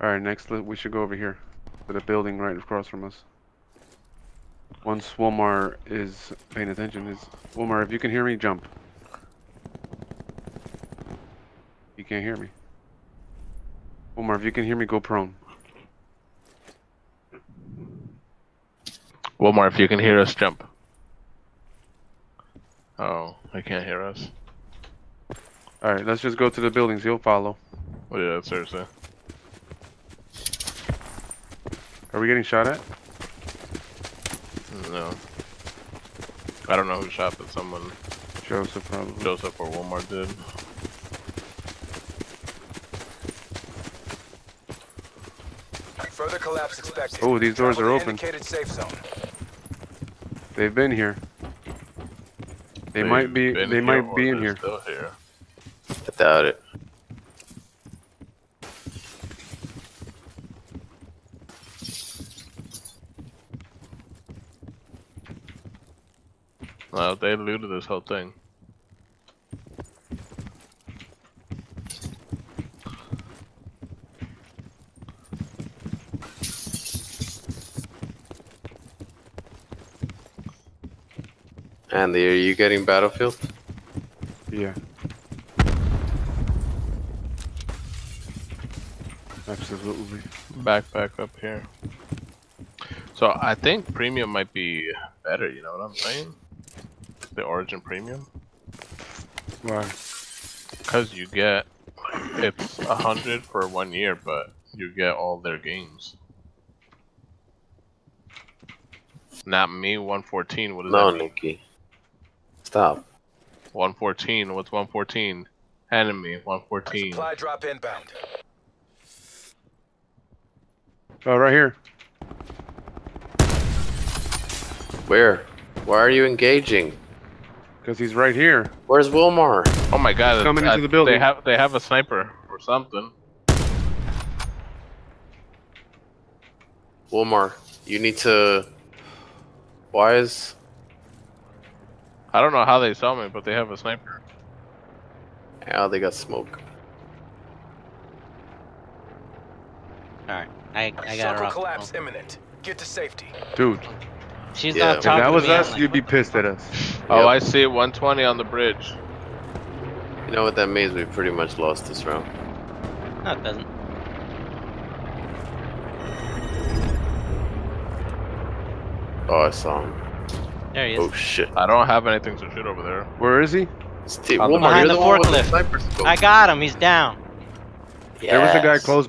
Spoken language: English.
Alright, next we should go over here. To the building right across from us. Once Wilmar is paying attention, is Wilmar, if you can hear me, jump. You can't hear me. Wilmar, if you can hear me, go prone. Wilmar, if you can hear us, jump. Oh, I can't hear us. Alright, let's just go to the buildings, he'll follow. Oh, yeah, seriously. Are we getting shot at? No. I don't know who shot, but someone, Joseph, probably. Joseph or Wilmar did. Further collapse expected. Oh, these doors Travel are open. Indicated safe zone. They've been here. They might be. They've been They here might be in here. Still here. I doubt it. Well, they looted this whole thing. Andy, are you getting Battlefield? Yeah. Absolutely. Backpack up here. So I think premium might be better. You know what I'm saying? The Origin Premium, Why? because you get it's a hundred for one year, but you get all their games. Not me, 114. What is No, that? mean? Nikki. Stop. 114. What's 114? Enemy 114. Supply drop inbound. Oh, right here. Where? Why are you engaging? Because he's right here. Where's Wilmar? Oh my god! coming I- into the building. They have they have a sniper or something. Wilmar, you need to. Why is. I don't know how they saw me, but they have a sniper. Oh, they got smoke. Alright, I, I got her Circle collapse phone. imminent. Get to safety. Dude, She's Yeah, not if if talking that to was me. I'm us, like, you'd be pissed at us. Oh, Yep. I see 120 on the bridge. You know what that means? We pretty much lost this round. No, it doesn't. Oh, I saw him. There he is. Oh shit. I don't have anything to shoot over there. Where is he? Steve, On the- Behind the the forklift. the. I got him. He's down. There was a guy Yes. close